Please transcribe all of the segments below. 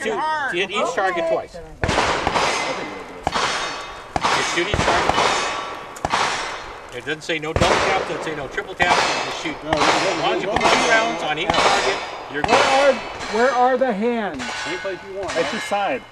two, hit each target twice. You shoot each target twice. It doesn't say no double tap, it doesn't say no triple tap, you just shoot. As long as you put two rounds on each target, you're Where are where are the hands? Any place you want. At your side.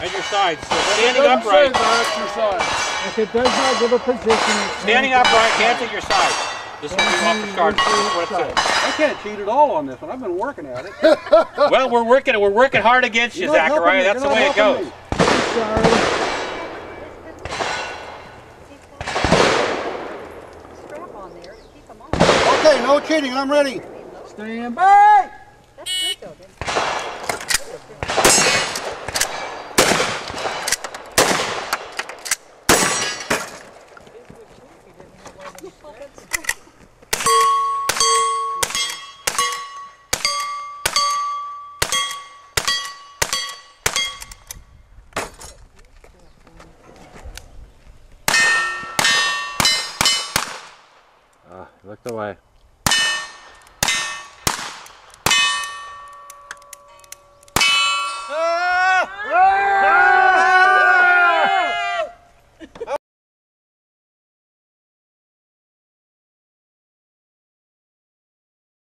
At your side, so standing doesn't say upright, that, your side. If it does not give a position, it's standing upright, hands at your side. This will off the start, this is what it says. I can't cheat at all on this one. I've been working at it. Well, we're working, we're working hard against you, You're not helping Zachariah, that's the way it goes. Sorry. Strap on there to keep them on. Okay, no cheating. I'm ready. Stand by. That's good though. Then. Looked away.